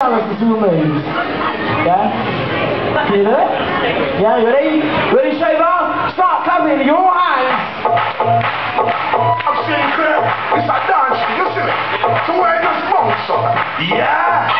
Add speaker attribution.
Speaker 1: Balance the two moves. Yeah? See that? Yeah, you ready? Ready, Shaver? Start coming, your hands.
Speaker 2: I'm saying clear. It's a dance, you see me? So where just bounce. Yeah!